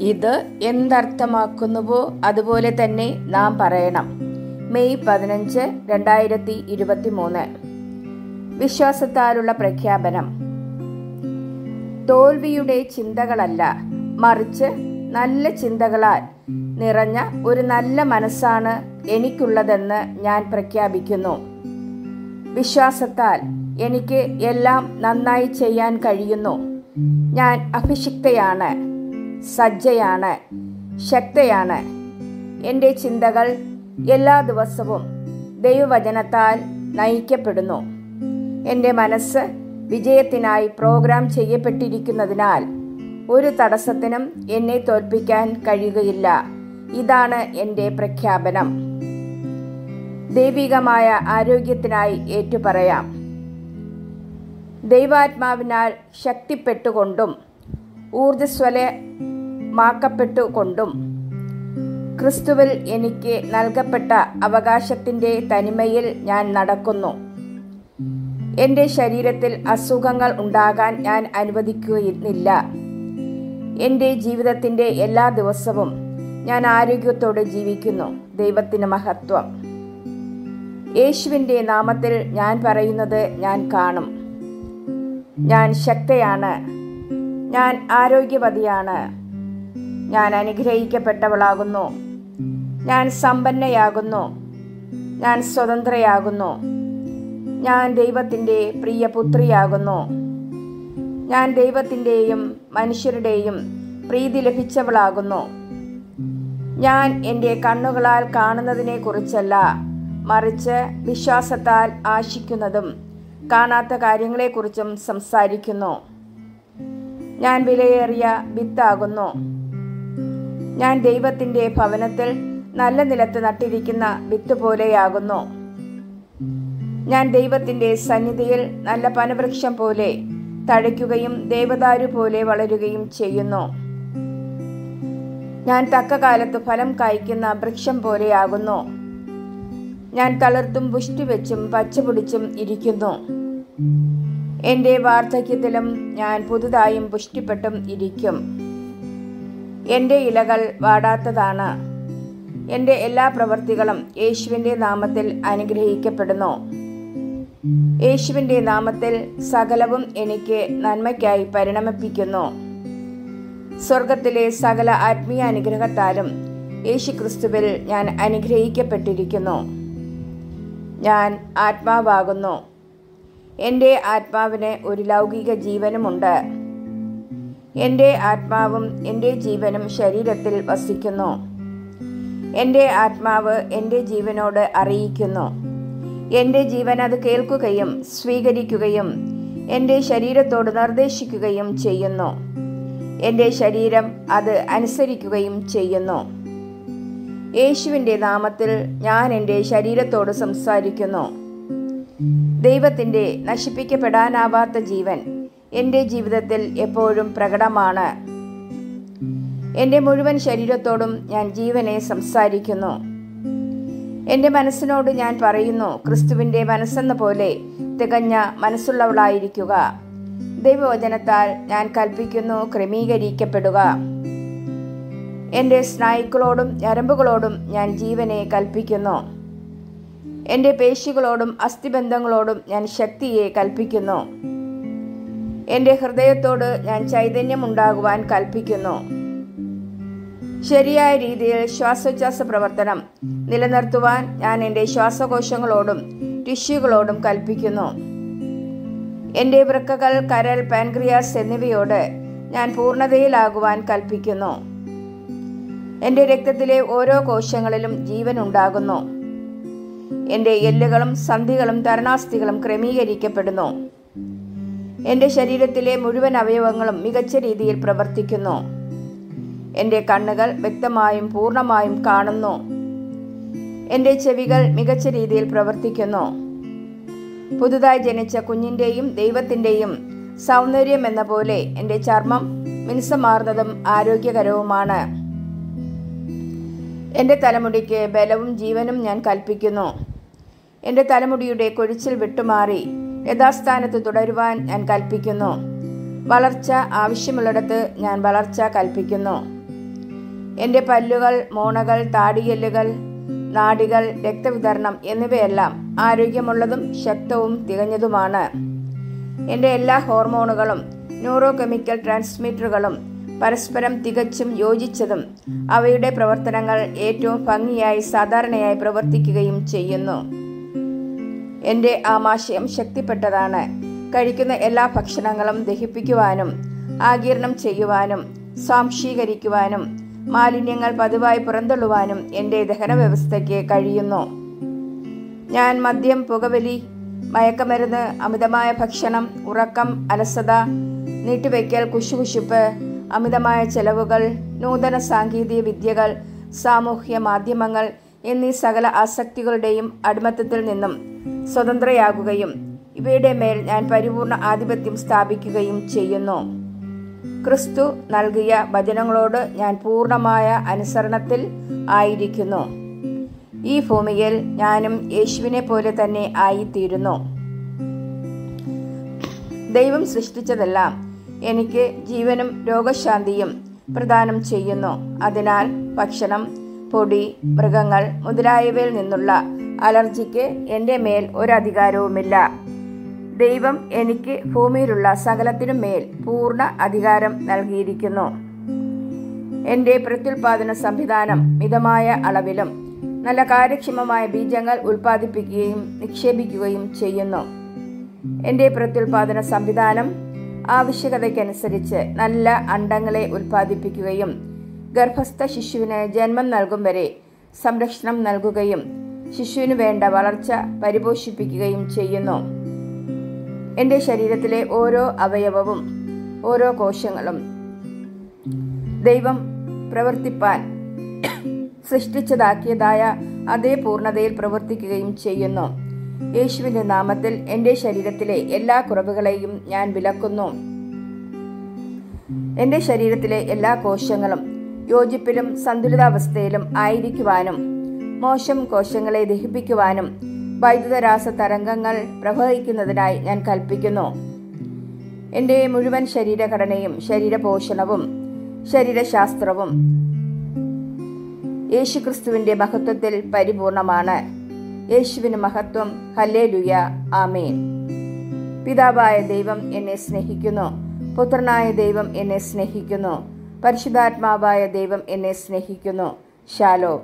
ഇത് എന്തർത്ഥമാക്കുന്നുവോ അതുപോലെ തന്നെ നാം പറയണം. മെയ് പതിനഞ്ച് രണ്ടായിരത്തി ഇരുപത്തി മൂന്ന് വിശ്വാസത്താലുള്ള പ്രഖ്യാപനം. തോൽവിയുടെ ചിന്തകളല്ല മറിച്ച് നല്ല ചിന്തകളാൽ നിറഞ്ഞ ഒരു നല്ല മനസ്സാണ് എനിക്കുള്ളതെന്ന് ഞാൻ പ്രഖ്യാപിക്കുന്നു. വിശ്വാസത്താൽ എനിക്ക് എല്ലാം നന്നായി ചെയ്യാൻ കഴിയുന്നു. ഞാൻ അഭിഷിക്തയാണ്. സജ്ജയാണ് ശക്തയാണ്. എന്റെ ചിന്തകൾ എല്ലാ ദിവസവും ദൈവവചനത്താൽ നയിക്കപ്പെടുന്നു. എന്റെ മനസ്സ് വിജയത്തിനായി പ്രോഗ്രാം ചെയ്യപ്പെട്ടിരിക്കുന്നതിനാൽ ഒരു തടസ്സത്തിനും എന്നെ തോൽപ്പിക്കാൻ കഴിയുകയില്ല. ഇതാണ് എന്റെ പ്രഖ്യാപനം. ദൈവികമായ ആരോഗ്യത്തിനായി ഏറ്റുപറയാം. ദൈവാത്മാവിനാൽ ശക്തിപ്പെട്ടുകൊണ്ടും ഊർജസ്വലമാക്കപ്പെട്ടുകൊണ്ടും ക്രിസ്തുവിൽ എനിക്ക് നൽകപ്പെട്ട അവകാശത്തിന്റെ തനിമയിൽ ഞാൻ നടക്കുന്നു. എന്റെ ശരീരത്തിൽ അസുഖങ്ങൾ ഉണ്ടാകാൻ ഞാൻ അനുവദിക്കുന്നില്ല എന്റെ ജീവിതത്തിന്റെ എല്ലാ ദിവസവും ഞാൻ ആരോഗ്യത്തോടെ ജീവിക്കുന്നു. ദൈവത്തിന് മഹത്വം. യേശുവിന്റെ നാമത്തിൽ ഞാൻ പറയുന്നത് ഞാൻ കാണും. ഞാൻ ശക്തയാണ്. ഞാൻ ആരോഗ്യവതിയാണ്. ഞാൻ അനുഗ്രഹിക്കപ്പെട്ടവളാകുന്നു. ഞാൻ സമ്പന്നയാകുന്നു. ഞാൻ സ്വതന്ത്രയാകുന്നു. ഞാൻ ദൈവത്തിന്റെ പ്രിയ പുത്രിയാകുന്നു ഞാൻ ദൈവത്തിന്റെയും മനുഷ്യരുടെയും പ്രീതി ലഭിച്ചവളാകുന്നു. ഞാൻ എന്റെ കണ്ണുകളാൽ കാണുന്നതിനെക്കുറിച്ചല്ല മറിച്ച് വിശ്വാസത്താൽ ആശിക്കുന്നതും കാണാത്ത കാര്യങ്ങളെക്കുറിച്ചും സംസാരിക്കുന്നു. ഞാൻ വിലയേറിയ വിത്താകുന്നു. ഞാൻ ദൈവത്തിന്റെ ഭവനത്തിൽ നല്ല നിലത്ത് നട്ടിരിക്കുന്ന വിത്ത് പോലെയാകുന്നു ഞാൻ ദൈവത്തിന്റെ സന്നിധിയിൽ നല്ല പനവൃക്ഷം പോലെ തഴയ്ക്കുകയും ദേവദാരു പോലെ വളരുകയും ചെയ്യുന്നു. ഞാൻ തക്ക കാലത്ത് ഫലം കായ്ക്കുന്ന വൃക്ഷം പോലെയാകുന്നു. ഞാൻ തളിർത്തും പുഷ്ടിവെച്ചും പച്ചപിടിച്ചും ഇരിക്കുന്നു. എന്റെ വാർദ്ധക്യത്തിലും ഞാൻ പുതുതായും പുഷ്ടിപ്പെട്ടും ഇരിക്കും. എന്റെ ഇലകൾ വാടാത്തതാണ്. എന്റെ എല്ലാ പ്രവൃത്തികളും യേശുവിന്റെ നാമത്തിൽ അനുഗ്രഹിക്കപ്പെടുന്നു. യേശുവിന്റെ നാമത്തിൽ സകലവും എനിക്ക് നന്മയ്ക്കായി പരിണമിപ്പിക്കുന്നു. സ്വർഗത്തിലെ സകല ആത്മീയ അനുഗ്രഹത്താലും യേശു ക്രിസ്തുവിൽ ഞാൻ അനുഗ്രഹിക്കപ്പെട്ടിരിക്കുന്നു. ഞാൻ ആത്മാവാകുന്നു. എന്റെ ആത്മാവിന് ഒരു ലൗകിക ജീവനുമുണ്ട്. എന്റെ ആത്മാവും എന്റെ ജീവനും ശരീരത്തിൽ വസിക്കുന്നു. എന്റെ ആത്മാവ് എന്റെ ജീവനോട് അറിയിക്കുന്നു. എന്റെ ജീവൻ അത് കേൾക്കുകയും സ്വീകരിക്കുകയും എന്റെ ശരീരത്തോട് നിർദ്ദേശിക്കുകയും ചെയ്യുന്നു. എന്റെ ശരീരം അത് അനുസരിക്കുകയും ചെയ്യുന്നു. യേശുവിന്റെ നാമത്തിൽ ഞാൻ എന്റെ ശരീരത്തോട് സംസാരിക്കുന്നു. ദൈവത്തിന്റെ നശിപ്പിക്കപ്പെടാനാവാത്ത ജീവൻ എന്റെ ജീവിതത്തിൽ എപ്പോഴും പ്രകടമാണ്. എന്റെ മുഴുവൻ ശരീരത്തോടും ഞാൻ ജീവനെ സംസാരിക്കുന്നു. എന്റെ മനസ്സിനോട് ഞാൻ പറയുന്നു ക്രിസ്തുവിന്റെ മനസ്സെന്ന പോലെ തികഞ്ഞ മനസ്സുള്ളവളായിരിക്കുക. ദൈവവചനത്താൽ ഞാൻ കൽപ്പിക്കുന്നു ക്രമീകരിക്കപ്പെടുക. എന്റെ സ്നായുക്കളോടും ഞരമ്പുകളോടും ഞാൻ ജീവനെ കൽപ്പിക്കുന്നു. എന്റെ പേശികളോടും അസ്ഥിബന്ധങ്ങളോടും ഞാൻ ശക്തിയെ കൽപ്പിക്കുന്നു. എന്റെ ഹൃദയത്തോട് ഞാൻ ചൈതന്യമുണ്ടാകുവാൻ കൽപ്പിക്കുന്നു. ശരിയായ രീതിയിൽ ശ്വാസോച്ഛ്വാസ പ്രവർത്തനം നിലനിർത്തുവാൻ ഞാൻ എന്റെ ശ്വാസകോശങ്ങളോടും ടിഷ്യൂകളോടും കൽപ്പിക്കുന്നു. എന്റെ വൃക്കകൾ കരൽ പാൻക്രിയാസ് എന്നിവയോട് ഞാൻ പൂർണതയിലാകുവാൻ കൽപ്പിക്കുന്നു. എന്റെ രക്തത്തിലെ ഓരോ കോശങ്ങളിലും ജീവൻ ഉണ്ടാകുന്നു. എന്റെ എല്ലുകളും സന്ധികളും തരണാസ്ഥികളും ക്രമീകരിക്കപ്പെടുന്നു. എന്റെ ശരീരത്തിലെ മുഴുവൻ അവയവങ്ങളും മികച്ച രീതിയിൽ പ്രവർത്തിക്കുന്നു. എന്റെ കണ്ണുകൾ വ്യക്തമായും പൂർണമായും കാണുന്നു. എന്റെ ചെവികൾ മികച്ച രീതിയിൽ പ്രവർത്തിക്കുന്നു. പുതുതായി ജനിച്ച കുഞ്ഞിന്റെയും ദൈവത്തിന്റെയും സൗന്ദര്യം എന്ന പോലെ എന്റെ ചർമ്മം മിനുസമാർന്നതും ആരോഗ്യകരവുമാണ്. എന്റെ തലമുടിക്ക് ബലവും ജീവനും ഞാൻ കൽപ്പിക്കുന്നു. എന്റെ തലമുടിയുടെ കൊഴിച്ചിൽ വിട്ടുമാറി. യഥാസ്ഥാനത്ത് തുടരുവാൻ ഞാൻ കൽപ്പിക്കുന്നു. വളർച്ച ആവശ്യമുള്ളിടത്ത് ഞാൻ വളർച്ച കൽപ്പിക്കുന്നു. എന്റെ പല്ലുകൾ മോണകൾ താടിയെല്ലുകൾ നാടികൾ രക്തവിതരണം എന്നിവയെല്ലാം ആരോഗ്യമുള്ളതും ശക്തവും തികഞ്ഞതുമാണ്. എന്റെ എല്ലാ ഹോർമോണുകളും ന്യൂറോ കെമിക്കൽ ട്രാൻസ്മിറ്ററുകളും പരസ്പരം തികച്ചും യോജിച്ചതും അവയുടെ പ്രവർത്തനങ്ങൾ ഏറ്റവും ഭംഗിയായി സാധാരണയായി പ്രവർത്തിക്കുകയും ചെയ്യുന്നു. എന്റെ ആമാശയം ശക്തിപ്പെട്ടതാണ്. കഴിക്കുന്ന എല്ലാ ഭക്ഷണങ്ങളും ദഹിപ്പിക്കുവാനും ആകിരണം ചെയ്യുവാനും സ്വാംശീകരിക്കുവാനും മാലിന്യങ്ങൾ പതിവായി പുറന്തള്ളുവാനും എന്റെ ദഹന വ്യവസ്ഥയ്ക്ക് കഴിയുന്നു. ഞാൻ മദ്യം പുകവലി മയക്കമരുന്ന് അമിതമായ ഭക്ഷണം ഉറക്കം അലസത നീട്ടിവെക്കൽ കുശുകുശുപ്പ് അമിതമായ ചെലവുകൾ നൂതന സാങ്കേതിക വിദ്യകൾ സാമൂഹ്യ മാധ്യമങ്ങൾ എന്നീ സകല ആസക്തികളുടെയും അടിമത്തത്തിൽ നിന്നും സ്വതന്ത്രയാകുകയും ഇവയുടെ മേൽ ഞാൻ പരിപൂർണ ആധിപത്യം സ്ഥാപിക്കുകയും ചെയ്യുന്നു. ക്രിസ്തു നൽകിയ വചനങ്ങളോട് ഞാൻ പൂർണമായ അനുസരണത്തിൽ ആയിരിക്കുന്നു. ഈ ഭൂമിയിൽ ഞാനും യേശുവിനെ പോലെ തന്നെ ആയിത്തീരുന്നു. ദൈവം സൃഷ്ടിച്ചതെല്ലാം എനിക്ക് ജീവനും രോഗശാന്തിയും പ്രദാനം ചെയ്യുന്നു. അതിനാൽ ഭക്ഷണം പൊടി മൃഗങ്ങൾ മുതലായവയിൽ നിന്നുള്ള അലർജിക്ക് എന്റെ മേൽ ഒരധികാരവുമില്ല ദൈവം എനിക്ക് ഭൂമിയിലുള്ള സകലത്തിനും മേൽ പൂർണ അധികാരം നൽകിയിരിക്കുന്നു. എന്റെ പ്രത്യുൽപാദന സംവിധാനം മിതമായ അളവിലും നല്ല കാര്യക്ഷമമായ ബീജങ്ങൾ ഉൽപ്പാദിപ്പിക്കുകയും നിക്ഷേപിക്കുകയും ചെയ്യുന്നു. എന്റെ പ്രത്യുൽപാദന സംവിധാനം ആവശ്യകതയ്ക്കനുസരിച്ച് നല്ല അണ്ടങ്ങളെ ഉൽപ്പാദിപ്പിക്കുകയും ഗർഭസ്ഥ ശിശുവിന് ജന്മം നൽകും വരെ സംരക്ഷണം നൽകുകയും ശിശുവിന് വേണ്ട വളർച്ച പരിപോഷിപ്പിക്കുകയും ചെയ്യുന്നു. എന്റെ ശരീരത്തിലെ ഓരോ അവയവവും ഓരോ കോശങ്ങളും ദൈവം പ്രവർത്തിപ്പാൻ സൃഷ്ടിച്ചതാക്കിയതായ അതേ പൂർണതയിൽ പ്രവർത്തിക്കുകയും ചെയ്യുന്നു. യേശുവിന്റെ നാമത്തിൽ എന്റെ ശരീരത്തിലെ എല്ലാ കുറവുകളെയും ഞാൻ വിലക്കുന്നു. എന്റെ ശരീരത്തിലെ എല്ലാ കോശങ്ങളും യോജിപ്പിലും സന്തുലിതാവസ്ഥയിലും ആയിരിക്കുവാനും മോശം കോശങ്ങളെ ദഹിപ്പിക്കുവാനും വൈദ്യുത രാസ തരംഗങ്ങൾ പ്രവഹിക്കുന്നതിനായി ഞാൻ കൽപ്പിക്കുന്നു. എന്റെ മുഴുവൻ ശരീരഘടനയും ശരീരപോഷണവും ശരീരശാസ്ത്രവും യേശുക്രിസ്തുവിന്റെ മഹത്വത്തിൽ പരിപൂർണമാണ്. യേശുവിന് മഹത്വം. ഹല്ലേലുയ. ആമേൻ. പിതാവായ ദൈവം എന്നെ സ്നേഹിക്കുന്നു. പുത്രനായ ദൈവം എന്നെ സ്നേഹിക്കുന്നു. പരിശുദ്ധാത്മാവായ ദൈവം എന്നെ സ്നേഹിക്കുന്നു. ശാലോ.